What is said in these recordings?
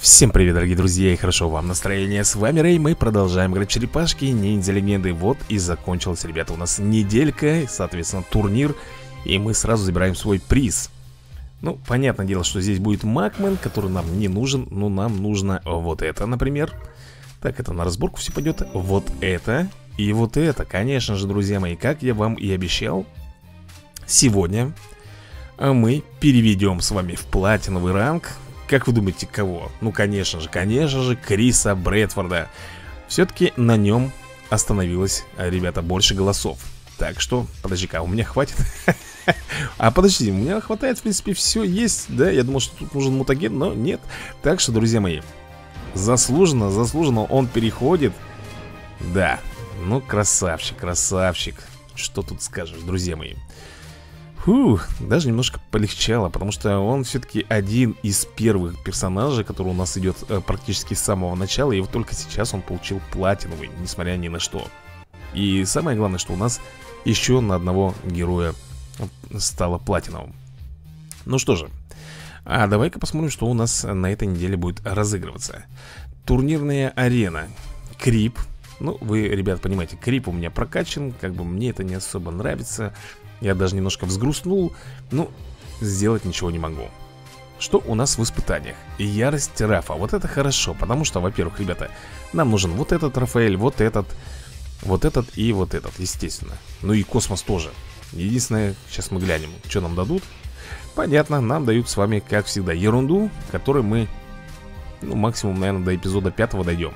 Всем привет, дорогие друзья, и хорошо вам настроение. С вами Рэй, мы продолжаем играть черепашки, ниндзя легенды. Вот и закончилась, ребята, у нас неделька, соответственно, турнир, и мы сразу забираем свой приз. Ну, понятное дело, что здесь будет Макмен, который нам не нужен, но нам нужно вот это, например. Так, это на разборку все пойдет. Вот это и вот это, конечно же, друзья мои, как я вам и обещал, сегодня мы переведем с вами в платиновый ранг как вы думаете, кого? Ну, конечно же, конечно же, Криса Брэдфорда. Все-таки на нем остановилось, ребята, больше голосов. Так что, подожди-ка, у меня хватит? А подожди, у меня хватает, в принципе, все есть Да, я думал, что тут нужен мутаген, но нет. Так что, друзья мои Заслуженно, заслуженно он переходит. Да, ну, красавчик, красавчик. Что тут скажешь, друзья мои Фух, даже немножко полегчало, потому что он все-таки один из первых персонажей, который у нас идет э, практически с самого начала, и вот только сейчас он получил платиновый, несмотря ни на что. И самое главное, что у нас еще на одного героя стало платиновым. Ну что же, а давай-ка посмотрим, что у нас на этой неделе будет разыгрываться. Турнирная арена. Крип. Ну, вы, ребят, понимаете, крип у меня прокачан, как бы мне это не особо нравится. Я даже немножко взгрустнул. Ну, сделать ничего не могу. Что у нас в испытаниях? Ярость Рафа. Вот это хорошо, потому что, во-первых, ребята Нам нужен вот этот Рафаэль, вот этот Вот этот и вот этот, естественно. Ну и космос тоже. Единственное, сейчас мы глянем, что нам дадут. Понятно, нам дают с вами, как всегда, ерунду Которой мы, ну, максимум, наверное, до эпизода пятого дойдем.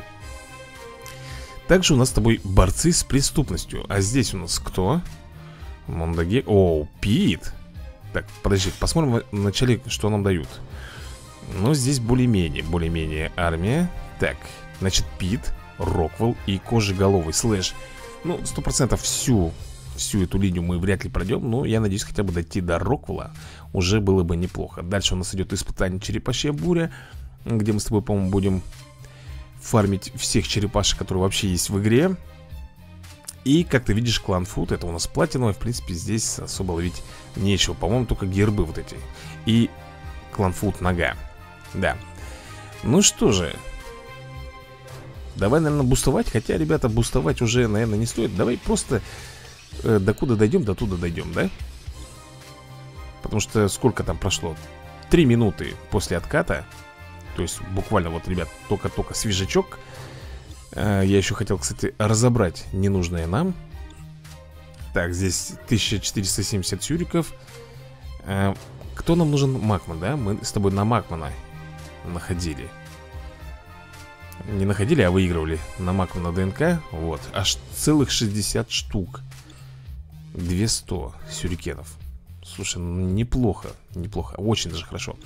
Также у нас с тобой борцы с преступностью. А здесь у нас кто? Мондо Ге... О, Пит! Так, подожди, посмотрим вначале, что нам дают. Ну, здесь более-менее, более-менее армия. Так, значит, Пит, Роквелл и Кожеголовый. Слэш Ну, сто процентов всю, всю эту линию мы вряд ли пройдем Но я надеюсь хотя бы дойти до Роквелла. Уже было бы неплохо. Дальше у нас идет испытание Черепашья буря Где мы с тобой, по-моему, будем фармить всех черепашек, которые вообще есть в игре и, как ты видишь, клан Фуд, это у нас платиновый В принципе, здесь особо ловить нечего. По-моему, только гербы вот эти. И клан Фуд нога. Да. Ну что же. Давай, наверное, бустовать Хотя, ребята, бустовать уже, наверное, не стоит. Давай просто э, докуда дойдем, до туда дойдем, да? Потому что сколько там прошло? Три минуты после отката. То есть буквально вот, ребят, только-только свежачок я еще хотел, кстати, разобрать ненужное нам. Так, здесь 1470 сюриков. Э, Кто нам нужен? Макман, да? Мы с тобой на Макмана находили. Не находили, а выигрывали На Макмана ДНК. Вот, аж целых 60 штук. 200 сюрикенов. Слушай, ну неплохо, неплохо, очень даже хорошо.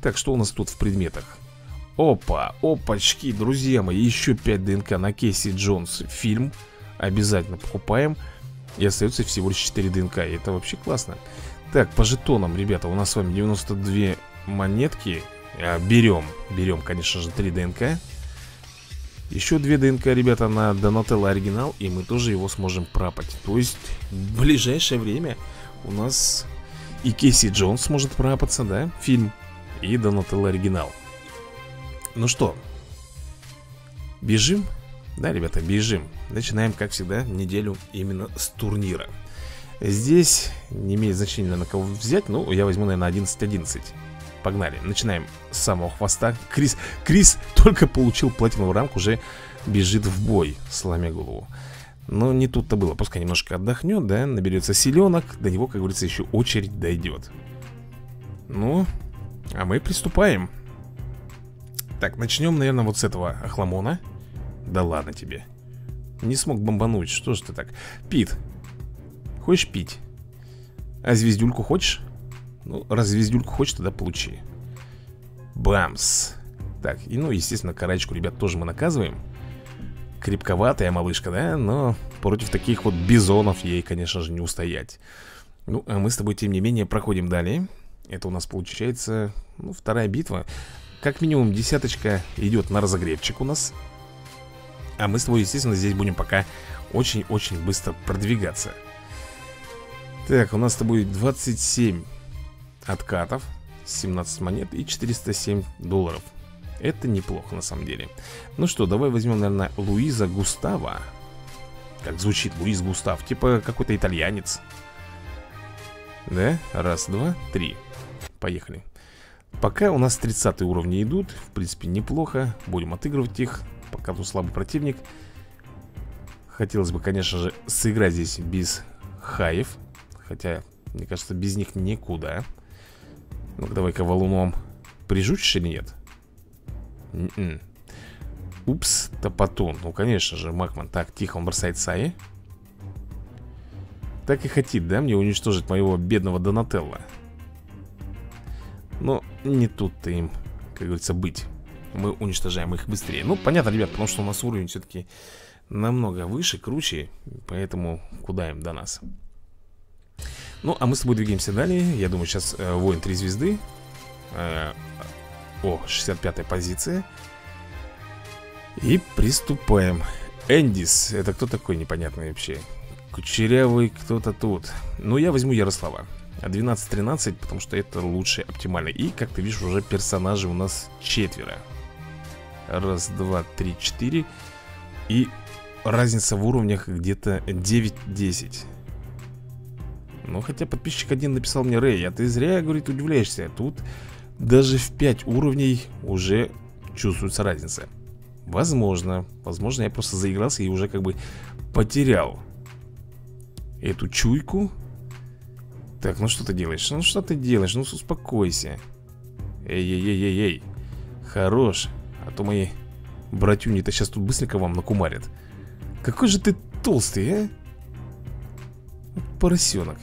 Так, что у нас тут в предметах? Опа, опачки, друзья мои Еще 5 ДНК на Кейси Джонс Фильм. Обязательно покупаем. И остается всего лишь 4 ДНК И это вообще классно. Так, по жетонам, ребята, у нас с вами 92 монетки. А, Берем, берем, конечно же, 3 ДНК. Еще 2 ДНК, ребята, на Донателло оригинал И мы тоже его сможем пропать То есть, в ближайшее время у нас и Кейси Джонс сможет пропаться, да, фильм И Донателло оригинал ну что, бежим? Да, ребята, бежим. Начинаем, как всегда, неделю именно с турнира. Здесь не имеет значения, на кого взять Ну, я возьму, наверное, 11-11 Погнали, начинаем с самого хвоста. Крис, Крис только получил платиновую рамку Уже бежит в бой, сломя голову. Но не тут-то было, пускай немножко отдохнет, да Наберется силенок, до него, как говорится, еще очередь дойдет. Ну, а мы приступаем так, начнем, наверное, вот с этого охламона. Да ладно тебе. Не смог бомбануть, что ж ты так? Пит, хочешь пить? А звездюльку хочешь? Ну, раз звездюльку хочешь, тогда получи. Бамс. Так, и ну, естественно, карачку, ребят, тоже мы наказываем. Крепковатая малышка, да? Но против таких вот бизонов ей, конечно же, не устоять. Ну, а мы с тобой, тем не менее, проходим далее. Это у нас получается, ну, вторая битва как минимум десяточка идет на разогревчик у нас. А мы с тобой, естественно, здесь будем пока очень-очень быстро продвигаться. Так, у нас с тобой 27 откатов 17 монет и 407 долларов. Это неплохо на самом деле. Ну что, давай возьмем, наверное, Луиза Густава. Как звучит Луиз Густав? Типа какой-то итальянец. Да? Раз, два, три. Поехали Пока у нас 30 уровни идут В принципе, неплохо. Будем отыгрывать их Пока тут слабый противник. Хотелось бы, конечно же, сыграть здесь без хаев Хотя, мне кажется, без них никуда. Ну-ка, давай-ка валуном. Прижучишь или нет? Н -н -н. Упс, топотун. Ну, конечно же, Макман Так, тихо, он бросает Саи. Так и хотит, да, мне уничтожить моего бедного Донателла Но не тут-то им, как говорится, быть. Мы уничтожаем их быстрее. Ну, понятно, ребят, потому что у нас уровень все-таки намного выше, круче Поэтому куда им до нас? Ну, а мы с тобой двигаемся далее. Я думаю, сейчас э, воин 3 звезды. Э, О, 65-я позиция. И приступаем. Эндис, это кто такой непонятный вообще? Кучерявый кто-то тут. Ну, я возьму Ярослава 12-13, потому что это лучше оптимально И, как ты видишь, уже персонажи у нас четверо. Раз, два, три, четыре. И разница в уровнях где-то 9-10 Ну, хотя подписчик один написал мне Рэй, а ты зря, говорит, удивляешься. Тут даже в 5 уровней уже чувствуется разница Возможно, возможно, я просто заигрался и уже как бы потерял эту чуйку Так, ну что ты делаешь? Ну что ты делаешь? Ну успокойся. Эй-эй-эй-эй-эй. Хорош. А то мои братюни-то сейчас тут быстренько вам накумарят. Какой же ты толстый, а? Поросенок.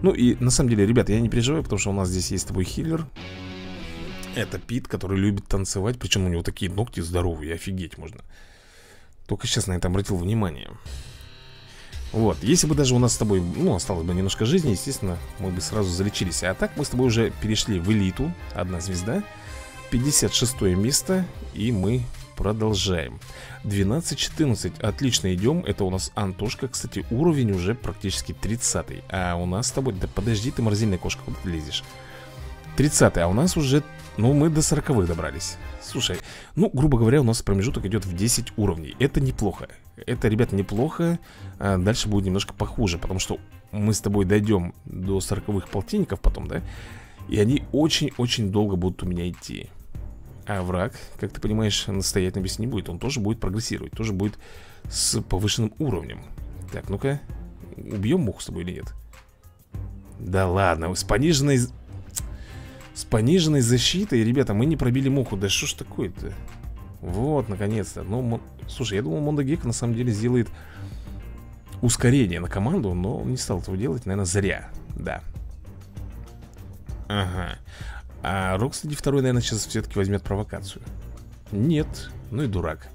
Ну и на самом деле, ребята, я не переживаю Потому что у нас здесь есть с тобой хиллер. Это Пит, который любит танцевать Причем у него такие ногти здоровые Офигеть можно. Только сейчас на это обратил внимание вот, если бы даже у нас с тобой, ну, осталось бы немножко жизни, естественно, мы бы сразу залечились. А так мы с тобой уже перешли в элиту, одна звезда 56 место, и мы продолжаем. 12-14, отлично идем. Это у нас Антошка, кстати, уровень уже практически 30 А у нас с тобой, да подожди ты, морозильная кошка, куда ты лезешь? 30 а у нас уже, ну мы до 40 добрались. Слушай, ну, грубо говоря, у нас промежуток идет в 10 уровней. Это неплохо Это, ребята, неплохо а Дальше будет немножко похуже, потому что мы с тобой дойдем до 40-х полтинников потом, да? И они очень-очень долго будут у меня идти а враг, как ты понимаешь, настоять на месте не будет Он тоже будет прогрессировать, тоже будет с повышенным уровнем Так, ну-ка Убьем муху с тобой или нет? Да ладно, с пониженной... С пониженной защитой, ребята, мы не пробили муху Да что ж такое-то? Вот, наконец-то. Ну, слушай, я думал, Мондагек на самом деле сделает ускорение на команду Но он не стал этого делать, наверное, зря Да. Ага. А Рокстеди второй, наверное, сейчас все-таки возьмет провокацию. Нет, ну и дурак.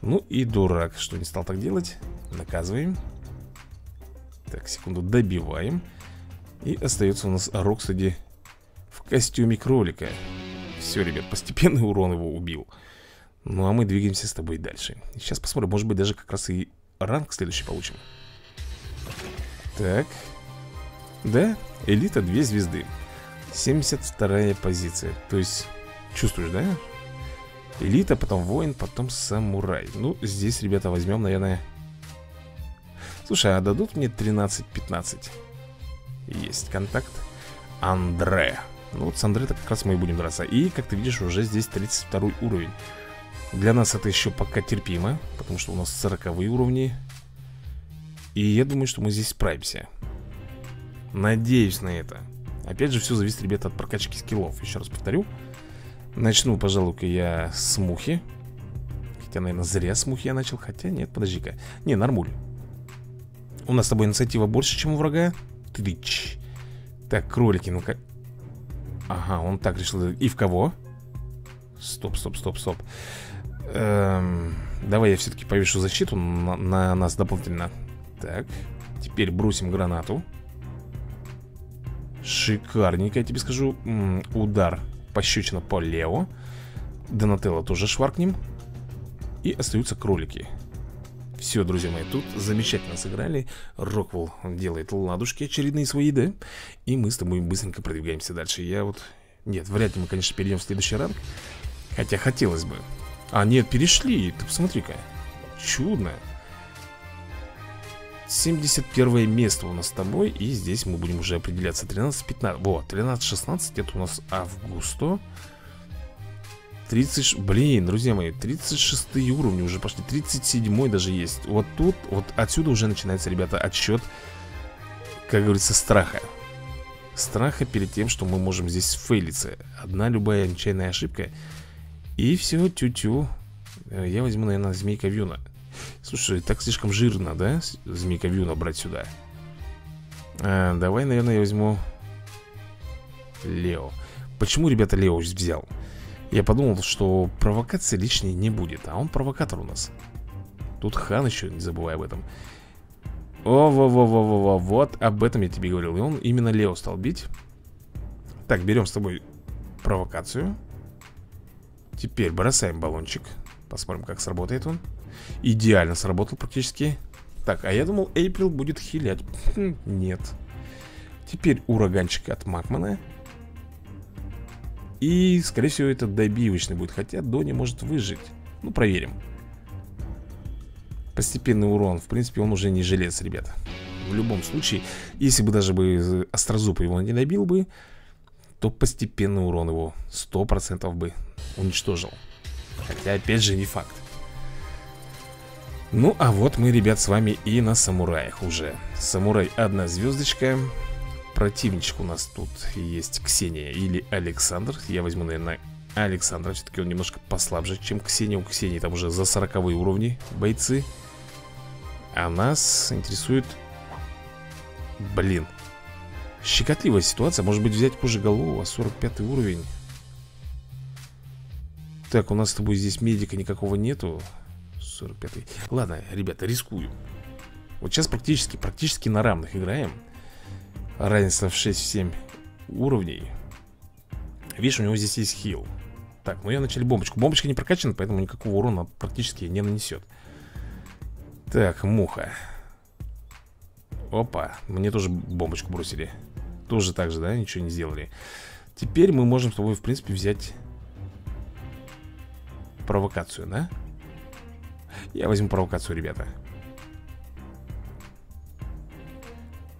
Ну и дурак, что не стал так делать. Наказываем. Так, секунду, добиваем. И остается у нас Рокстеди в костюме кролика. Все, ребят, постепенный урон его убил Ну а мы двигаемся с тобой дальше. Сейчас посмотрим, может быть даже как раз и ранг следующий получим. Так. Да, элита две звезды. 72 позиция. То есть, чувствуешь, да? Элита, потом воин, потом самурай. Ну, здесь, ребята, возьмем, наверное. Слушай, а дадут мне 13-15? Есть контакт. Андре. Ну вот с Андре-то как раз мы и будем драться. И, как ты видишь, уже здесь 32 уровень Для нас это еще пока терпимо Потому что у нас 40 уровни. И я думаю, что мы здесь справимся. Надеюсь на это. Опять же, все зависит, ребята, от прокачки скиллов. Еще раз повторю. Начну, пожалуй-ка, я с мухи. Хотя, наверное, зря с мухи я начал. Хотя, нет, подожди-ка. Не, нормуль. У нас с тобой инициатива больше, чем у врага. Тыч Так, кролики, ну-ка. Ага, он так решил. И в кого? Стоп, стоп, стоп, стоп эм, Давай я все-таки повешу защиту на, на нас дополнительно. Так, теперь бросим гранату. Шикарненько, я тебе скажу. М -м, Удар пощечина по Лео Донателло тоже шваркнем. И остаются кролики. Все, друзья мои, тут замечательно сыграли. Роквелл делает ладушки очередные свои, да? И мы с тобой быстренько продвигаемся дальше. Я вот... Нет, вряд ли мы, конечно, перейдем в следующий ранг. Хотя хотелось бы А, нет, перешли, ты посмотри-ка. Чудно 71 место у нас с тобой И здесь мы будем уже определяться. 13-15 Вот, 13-16 это у нас Августо 30, блин, друзья мои 36 уровни уже пошли 37 даже есть. Вот тут, вот отсюда уже начинается, ребята, отсчет Как говорится, страха. Страха перед тем, что мы можем здесь фейлиться. Одна любая нечаянная ошибка И все, тю-тю. Э, Я возьму, наверное, змейка Вьюна. Слушай, так слишком жирно, да? Змейка Вьюна брать сюда? А, Давай, наверное, я возьму Лео. Почему, ребята, Лео взял? Я подумал, что провокации лишней не будет А он провокатор у нас. Тут хан еще, не забывай об этом. О, во, во, во, во, во, вот об этом я тебе говорил. И он именно Лео стал бить. Так, берем с тобой провокацию Теперь бросаем баллончик. Посмотрим, как сработает он. Идеально сработал практически. Так, а я думал, Эйприл будет хилять. Хм, Нет. Теперь ураганчик от Макмана. И, скорее всего, это добивочный будет Хотя Дони может выжить. Ну, проверим. Постепенный урон, в принципе, он уже не жилец, ребята. В любом случае, если бы даже бы Острозуб его не добил бы То постепенный урон его 100% бы уничтожил. Хотя, опять же, не факт. Ну, а вот мы, ребят, с вами и на самураях уже. Самурай одна звездочка. Противничек у нас тут есть Ксения или Александр. Я возьму, наверное, Александра. Все-таки он немножко послабже, чем Ксения. У Ксении там уже за 40 уровни бойцы. А нас интересует... Блин. Щекотливая ситуация. Может быть взять Кожеголового, 45 уровень. Так, у нас с тобой здесь медика никакого нету. 45 -й. Ладно, ребята, рискую. Вот сейчас практически, практически на равных играем. Разница в 6-7 уровней. Видишь, у него здесь есть хил. Так, ну я начали бомбочку. Бомбочка не прокачана, поэтому никакого урона практически не нанесет. Так, муха Опа, мне тоже бомбочку бросили Тоже так же, да, ничего не сделали. Теперь мы можем с тобой, в принципе, взять Провокацию, да? Я возьму провокацию, ребята.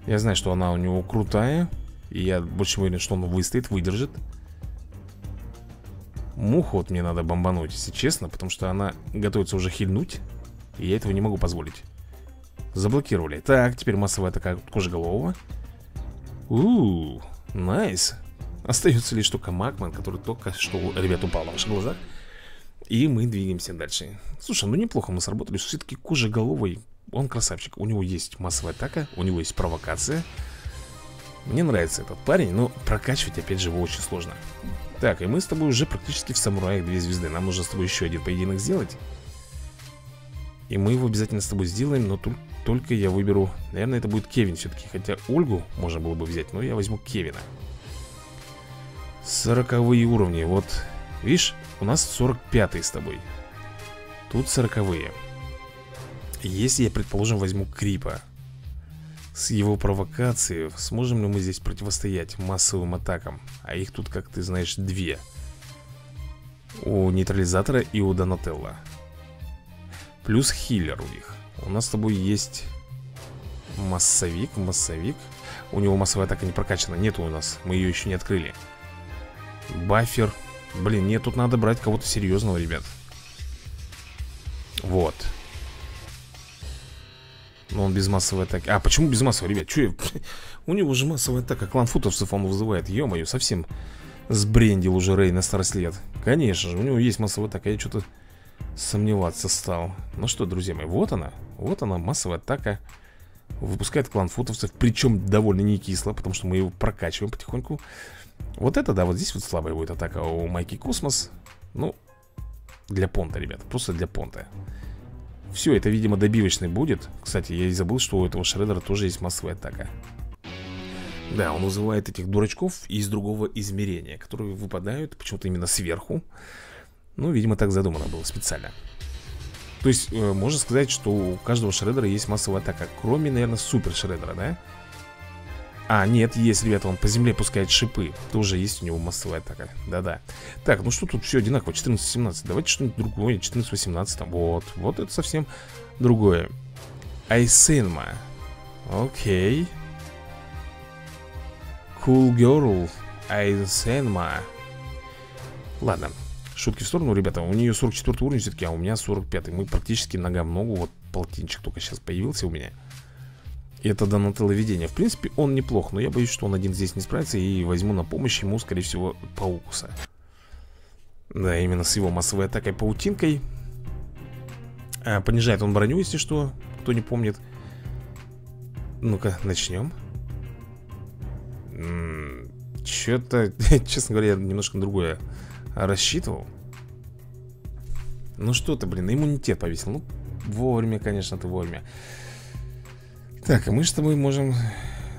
Я знаю, что она у него крутая И я больше уверен, что он выстоит, выдержит. Муху вот мне надо бомбануть, если честно Потому что она готовится уже хильнуть и я этого не могу позволить. Заблокировали. Так, теперь массовая атака кожеголового Ууу, найс Остается лишь только Макман, который только что, ребят, упал на ваших глазах И мы двигаемся дальше. Слушай, ну неплохо мы сработали. Все-таки кожеголовый, он красавчик. У него есть массовая атака, у него есть провокация. Мне нравится этот парень, но прокачивать, опять же, его очень сложно. Так, и мы с тобой уже практически в самураях две звезды. Нам нужно с тобой еще один поединок сделать. И мы его обязательно с тобой сделаем, но только я выберу... Наверное, это будет Кевин все-таки. Хотя Ольгу можно было бы взять, но я возьму Кевина. Сороковые уровни. Вот, видишь, у нас 45 с тобой. Тут сороковые. Если я, предположим, возьму Крипа с его провокацией, сможем ли мы здесь противостоять массовым атакам? А их тут, как ты знаешь, две. У нейтрализатора и у Донателла. Плюс хиллер у них У нас с тобой есть массовик, массовик. У него массовая атака не прокачана Нету у нас, мы ее еще не открыли. Баффер Блин, нет, тут надо брать кого-то серьезного, ребят. Вот. Но он без массовой атаки. А, почему без массовой, ребят? Че. У него же массовая атака кланфутовцев он вызывает Ё-моё, совсем сбрендил уже Рей на старость лет Конечно же, у него есть массовая атака Я что-то Сомневаться стал. Ну что, друзья мои, вот она Вот она, массовая атака. Выпускает клан футовцев Причем довольно не кисло, потому что мы его прокачиваем потихоньку. Вот это, да, вот здесь вот слабая будет атака у Майки Космос. Ну, для понта, ребят Просто для понта. Все, это, видимо, добивочный будет. Кстати, я и забыл, что у этого Шредера тоже есть массовая атака. Да, он вызывает этих дурачков из другого измерения Которые выпадают почему-то именно сверху ну, видимо, так задумано было специально. То есть, э, можно сказать, что у каждого шредера есть массовая атака Кроме, наверное, супер шредера, да? А, нет, есть, ребята, он по земле пускает шипы Тоже есть у него массовая атака. Да-да. Так, ну что тут все одинаково? 14-17 Давайте что-нибудь другое 14-18 Вот, вот это совсем другое. Айсенма Окей. Cool Girl Айсенма Ладно, шутки в сторону, ребята У нее 44 уровень все-таки, а у меня 45 Мы практически нога в ногу Вот полтинчик только сейчас появился у меня. И это Донателло видение В принципе, он неплох, но я боюсь, что он один здесь не справится И возьму на помощь ему, скорее всего, Паукуса. Да, именно с его массовой атакой паутинкой. А, Понижает он броню, если что Кто не помнит. Ну-ка, начнем Что-то, честно говоря, немножко другое рассчитывал. Ну что ты, блин, иммунитет повесил. Ну, вовремя, конечно, ты вовремя. Так, а мы с тобой можем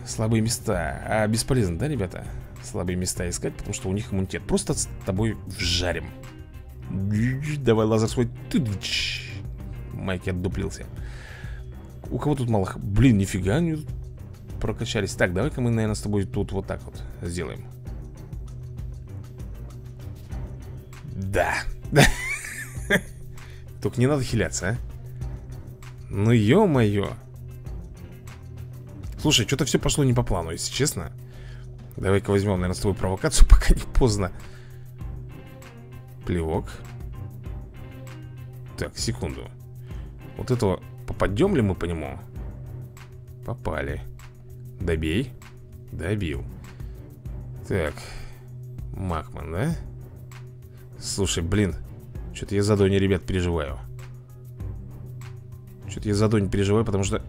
слабые места. А бесполезно, да, ребята? Слабые места искать, потому что у них иммунитет. Просто с тобой вжарим. Давай лазер свой. Майки отдуплился. У кого тут мало... Блин, нифига они прокачались. Так, давай-ка мы, наверное, с тобой тут вот так вот сделаем Да. Только не надо хиляться, а. Ну, ё-моё. Слушай, что-то все пошло не по плану, если честно. Давай-ка возьмем, наверное, с тобой провокацию, пока не поздно. Плевок. Так, секунду. Вот этого попадем ли мы по нему? Попали. Добей. Добил. Так. Махман, да? Слушай, блин Что-то я за Дони, ребят, переживаю. Что-то я за Дони переживаю, потому что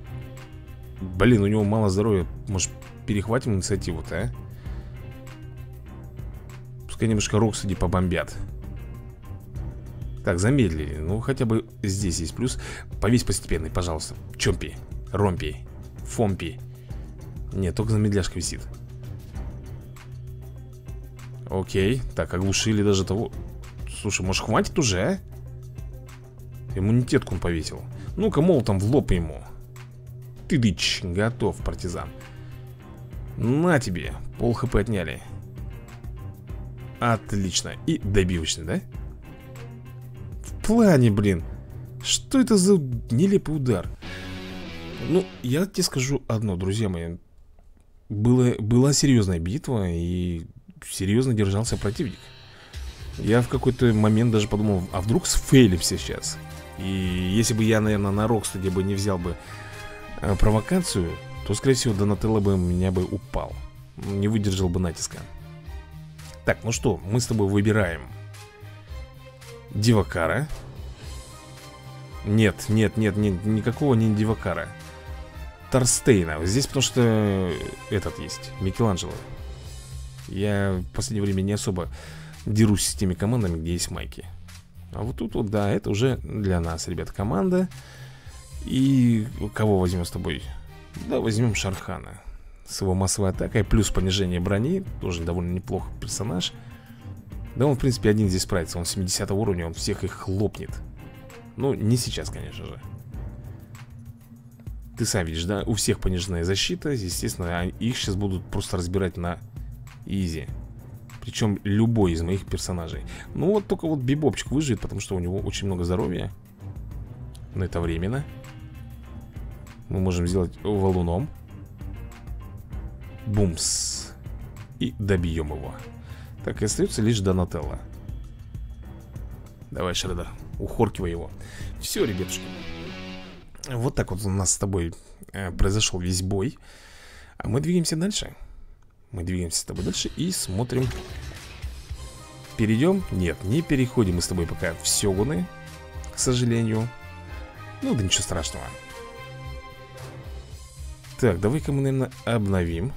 Блин, у него мало здоровья. Может, перехватим инициативу-то, а? Пускай немножко Роксади побомбят. Так, замедлили. Ну, хотя бы здесь есть плюс. Повесь постепенный, пожалуйста. Чомпи, Ромпи, Фомпи. Нет, только замедляшка висит. Окей, так, оглушили даже того Слушай, может хватит уже, а? Иммунитетку он повесил. Ну-ка, мол, там в лоб ему Ты дыч, готов, партизан На тебе, пол хп отняли Отлично. И добивочный, да? В плане, блин. Что это за нелепый удар? Ну, я тебе скажу одно, друзья мои. Было, Была серьезная битва И серьезно держался противник я в какой-то момент даже подумал, а вдруг сфейлим сейчас? И если бы я, наверное, на Рокстеде бы не взял бы э, провокацию, то, скорее всего, Донателло бы меня бы упал. Не выдержал бы натиска. Так, ну что, мы с тобой выбираем Дивакара. Нет, нет, нет, нет, никакого не Дивакара. Торстейна. Здесь потому что этот есть, Микеланджело. Я в последнее время не особо дерусь с теми командами, где есть майки. А вот тут вот, да, это уже для нас, ребят, команда. И кого возьмем с тобой? Да, возьмем Шархана. С его массовой атакой, плюс понижение брони. Тоже довольно неплохо персонаж. Да он, в принципе, один здесь справится. Он 70 уровня, он всех их хлопнет. Ну, не сейчас, конечно же. Ты сам видишь, да? У всех пониженная защита. Естественно, их сейчас будут просто разбирать на изи. Причем любой из моих персонажей. Ну вот только вот Бибопчик выживет, потому что у него очень много здоровья. Но это временно. Мы можем сделать валуном. Бумс. И добьем его. Так, и остается лишь Донателло. Давай, Шредер, ухоркивай его. Все, ребятушки. Вот так вот у нас с тобой э, произошел весь бой. А мы двигаемся дальше мы двигаемся с тобой дальше и смотрим. Перейдем? Нет, не переходим мы с тобой пока в Сёгуны К сожалению. Ну да ничего страшного. Так, давай-ка мы, наверное, обновим.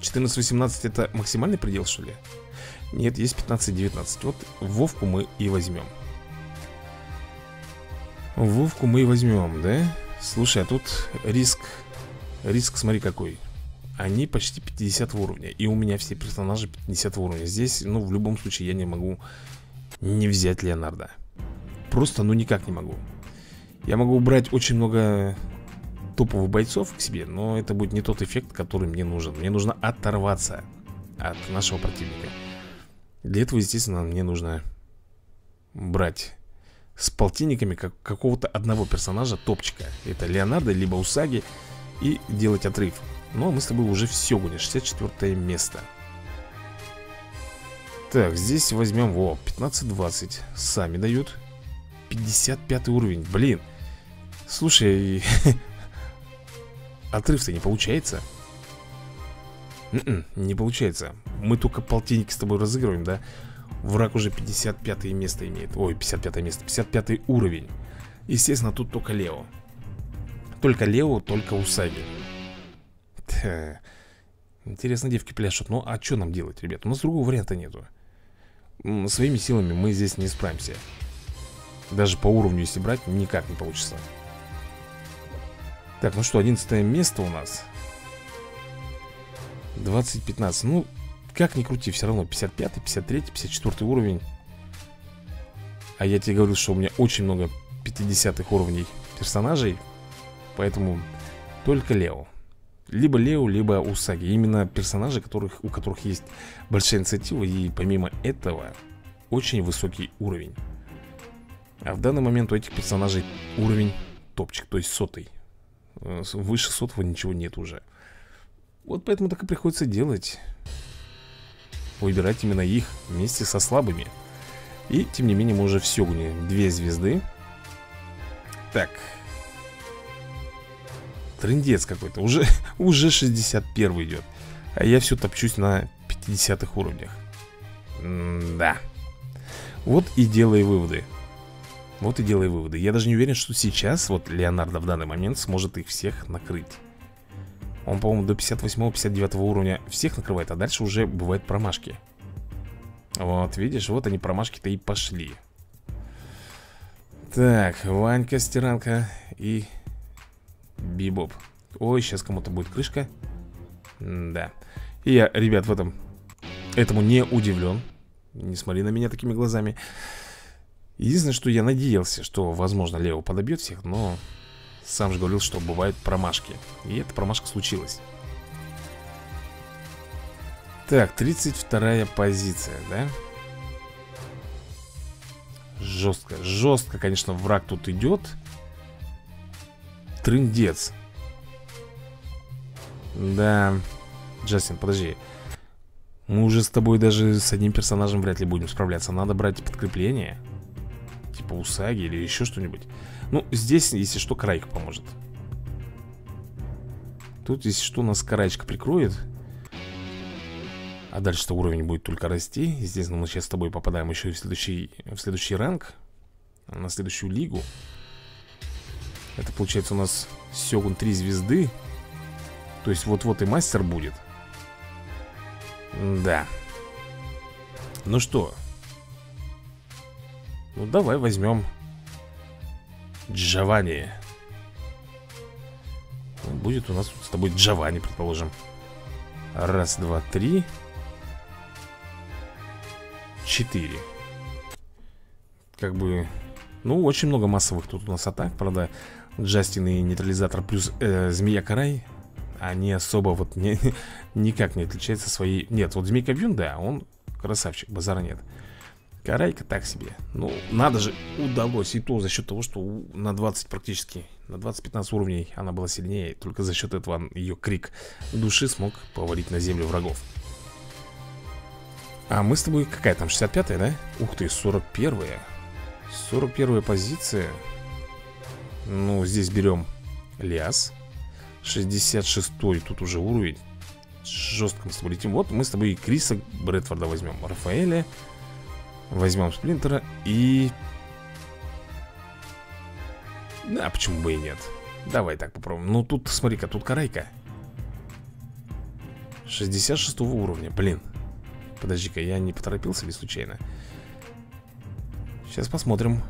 14-18 это максимальный предел, что ли? Нет, есть 15-19 Вот Вовку мы и возьмем. Вовку мы и возьмем, да? Слушай, а тут риск. Риск, смотри какой они почти 50 уровня И у меня все персонажи 50 уровня Здесь, ну, в любом случае я не могу не взять Леонардо. Просто, ну, никак не могу. Я могу убрать очень много топовых бойцов к себе Но это будет не тот эффект, который мне нужен. Мне нужно оторваться от нашего противника. Для этого, естественно, мне нужно брать с полтинниками как, какого-то одного персонажа, топчика. Это Леонардо, либо Усаги И делать отрыв Но мы с тобой уже в Сёгуне, 64 место. Так, здесь возьмем, во, 15-20 Сами дают. 55 уровень, блин. Слушай, отрыв-то не получается. М-м, Не получается. Мы только полтинники с тобой разыгрываем, да? Враг уже 55 место имеет. Ой, 55 место, 55 уровень. Естественно, тут только Лео. Только Лео, только Усаги Та. Интересно, девки пляшут. Ну, а что нам делать, ребят? У нас другого варианта нету. Своими силами мы здесь не справимся. Даже по уровню, если брать, никак не получится. Так, ну что, 11 место у нас. 20-15 Ну, как ни крути, все равно 55, 53, 54 уровень. А я тебе говорил, что у меня очень много 50-х уровней персонажей Поэтому только Лео Либо Лео, либо Усаги. Именно персонажи, которых, у которых есть большая инициатива И помимо этого очень высокий уровень. А в данный момент у этих персонажей уровень топчик, то есть сотый. Э, Выше сотого ничего нет уже. Вот поэтому так и приходится делать. Выбирать именно их вместе со слабыми. И, тем не менее, мы уже в Сёгуне. Две звезды. Так Трындец какой-то. Уже, уже 61 идет. А я все топчусь на 50-х уровнях. М Да Вот и делай выводы. Вот и делай выводы. Я даже не уверен, что сейчас Вот Леонардо в данный момент сможет их всех накрыть. Он, по-моему, до 58-59 уровня всех накрывает, а дальше уже бывают промашки. Вот, видишь, вот они промашки-то и пошли. Так, Ванька, Стиранка и Бибоп. Ой, сейчас кому-то будет крышка. Да. И я, ребят, в этом этому не удивлен. Не смотри на меня такими глазами. Единственное, что я надеялся, что, возможно, Лео подобьет всех, но сам же говорил, что бывают промашки И эта промашка случилась Так, 32 позиция, да? Жестко, жестко, конечно, враг тут идет Трындец. Да. Джастин, подожди. Мы уже с тобой даже с одним персонажем вряд ли будем справляться. Надо брать подкрепление. Типа Усаги или еще что-нибудь. Ну, здесь, если что, Карайка поможет. Тут, если что, нас Карайчка прикроет. А дальше-то уровень будет только расти. Естественно, мы сейчас с тобой попадаем еще в следующий, в следующий ранг. На следующую лигу Это получается у нас Сёгун 3 звезды. То есть вот-вот и мастер будет. Да Ну что? Ну давай возьмем Джованни. Будет у нас с тобой Джованни, предположим. Раз, два, три. Четыре. Как бы Ну, очень много массовых тут у нас атак Правда, Джастин и нейтрализатор плюс э, Змея Карай Они особо вот не, никак не отличаются своей Нет, вот Змейка Вьюн, да, он красавчик, базара нет. Карайка так себе. Ну, надо же, удалось И то за счет того, что на 20 практически На 20-15 уровней она была сильнее Только за счет этого ее крик души смог повалить на землю врагов. А мы с тобой, какая там, 65-я, да? Ух ты, 41-я 41-я позиция Ну, здесь берем Лиас. 66-й, тут уже уровень. Жестко мы с тобой летим. Вот мы с тобой и Криса Брэдфорда возьмем Рафаэля. Возьмем сплинтера и... Да, почему бы и нет? Давай так попробуем. Ну тут, смотри-ка, тут карайка 66 уровня, блин. Подожди-ка, я не поторопился ли случайно? Сейчас посмотрим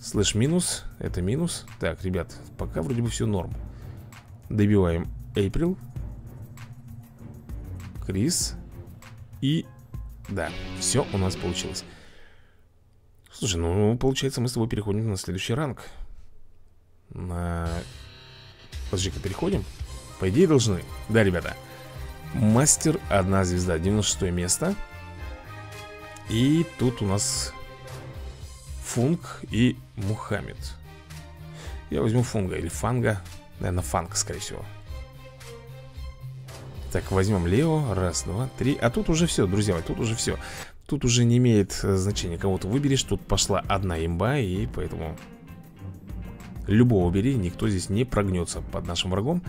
Слышь, минус Это минус. Так, ребят, пока вроде бы все норм. Добиваем Эйприл Крис И да, все у нас получилось. Слушай, ну, получается, мы с тобой переходим на следующий ранг. На Подожди-ка, переходим? По идее должны. Да, ребята. Мастер, одна звезда, 96 место. И тут у нас Фунг и Мухаммед. Я возьму Фунга или Фанга. Наверное, Фанг, скорее всего. Так, возьмем Лео. Раз, два, три. А тут уже все, друзья мои, тут уже все Тут уже не имеет э, значения, кого ты выберешь. Тут пошла одна имба, и поэтому Любого бери, никто здесь не прогнется под нашим врагом.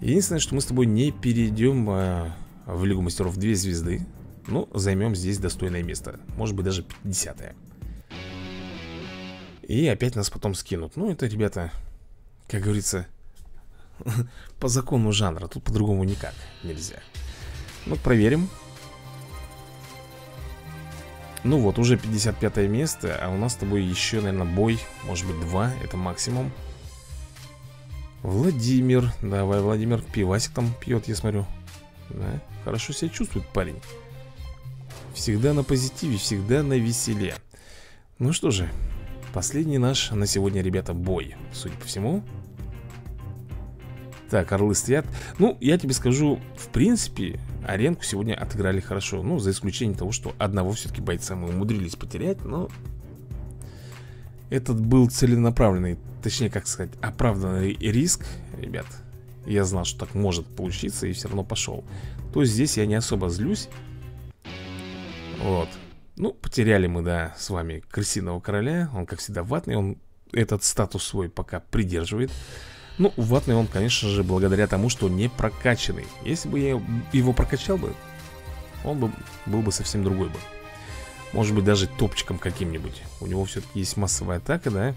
Единственное, что мы с тобой не перейдем э, в Лигу Мастеров 2 звезды. Ну, займем здесь достойное место. Может быть, даже 50 -е. И опять нас потом скинут. Ну, это, ребята, как говорится, по закону жанра Тут по-другому никак нельзя. Ну, проверим. Ну вот, уже 55 место А у нас с тобой еще, наверное, бой Может быть, два, это максимум. Владимир Давай, Владимир, пивасик там пьет, я смотрю. Да? Хорошо себя чувствует парень. Всегда на позитиве, всегда на веселе. Ну что же Последний наш на сегодня, ребята, бой Судя по всему. Так, орлы стоят. Ну, я тебе скажу, в принципе Аренку сегодня отыграли хорошо. Ну, за исключением того, что одного все-таки бойца мы умудрились потерять Но этот был целенаправленный Точнее, как сказать, оправданный риск Ребят, я знал, что так может получиться И все равно пошел То есть здесь я не особо злюсь. Вот Ну, потеряли мы, да, с вами крысиного короля. Он, как всегда, ватный. Он этот статус свой пока придерживает. Ну, ватный он, конечно же, благодаря тому, что не прокачанный. Если бы я его прокачал бы Он бы был бы совсем другой бы. Может быть, даже топчиком каким-нибудь. У него все-таки есть массовая атака, да?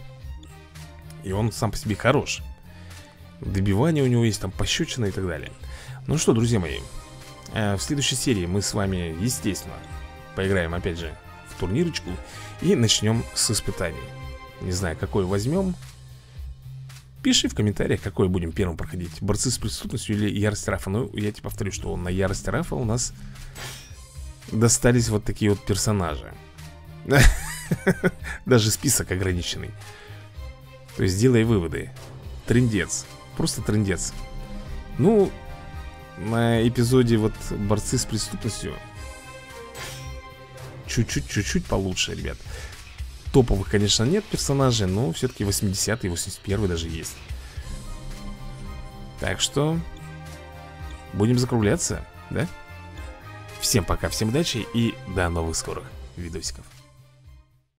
И он сам по себе хорош. Добивание у него есть, там, пощечина и так далее. Ну что, друзья мои э, В следующей серии мы с вами, естественно Поиграем, опять же, в турнирочку И начнем с испытаний. Не знаю, какой возьмем. Пиши в комментариях, какой будем первым проходить. Борцы с преступностью или ярость Рафа. Ну, я тебе повторю, что на ярость Рафа у нас Достались вот такие вот персонажи. Даже список ограниченный. То есть делай выводы. Трендец, просто трендец. Ну, на эпизоде вот борцы с преступностью Чуть-чуть, чуть-чуть получше, ребят Топовых, конечно, нет персонажей, но все-таки 80 и 81 даже есть. Так что будем закругляться, да? Всем пока, всем удачи и до новых скорых видосиков.